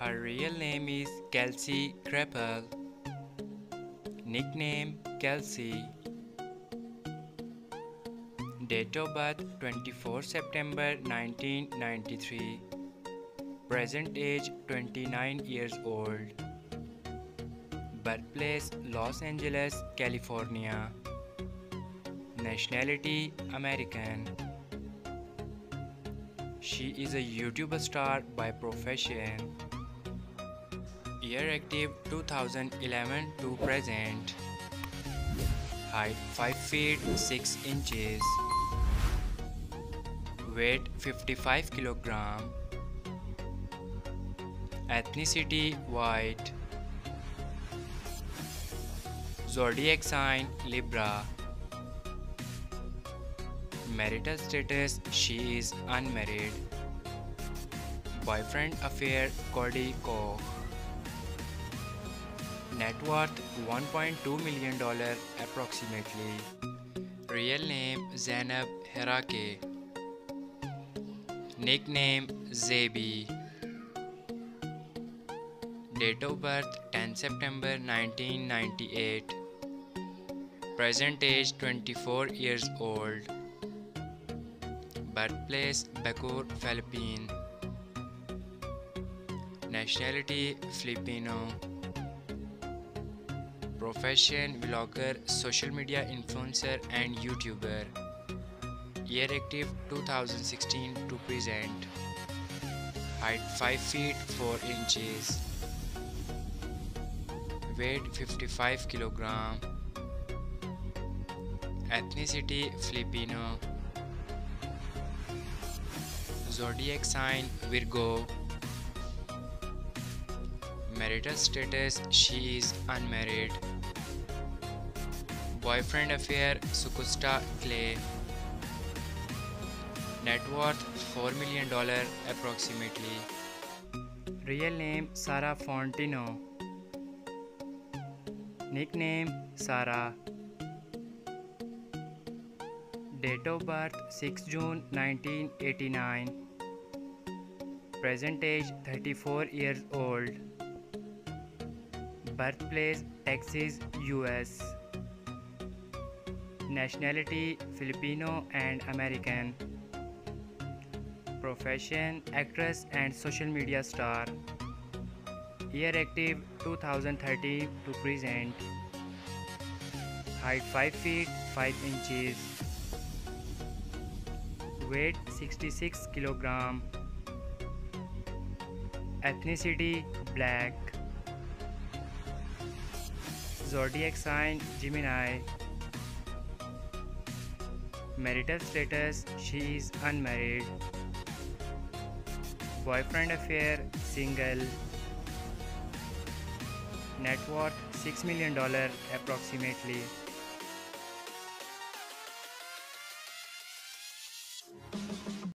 Her real name is Kelsey Kreppel, nickname Kelsey. Date of birth 24 September 1993. Present age 29 years old. Birthplace Los Angeles, California. Nationality American. She is a YouTube star by profession. Year active 2011 to present. Height 5 feet 6 inches. Weight 55 kilogram. Ethnicity white. Zodiac sign Libra. Marital status She is unmarried. Boyfriend affair Cody Koch. Net worth $1.2 million approximately. Real name Zeinab Harake. Nickname Zabi. Date of birth 10 September 1998. Present age 24 years old. Birthplace Bacoor, Philippines. Nationality Filipino. Profession Vlogger, Social Media Influencer and YouTuber. Year active 2016 to present. Height 5 feet 4 inches. Weight 55 kilogram. Ethnicity Filipino. Zodiac sign Virgo. Marital status She is unmarried. Boyfriend affair Skusta Clee. Net worth $4 million approximately. Real name Sarah Fontenot. Nickname Sarah. Date of birth 6 June 1989. Present age 34 years old. Birthplace Texas, US. Nationality Filipino and American. Profession Actress and social media star. Year active 2013 to present. Height 5 feet 5 inches. Weight 66 kilogram. Ethnicity black. Zodiac sign Gemini. Marital status She is unmarried. Boyfriend affair single. Net worth $6 million approximately.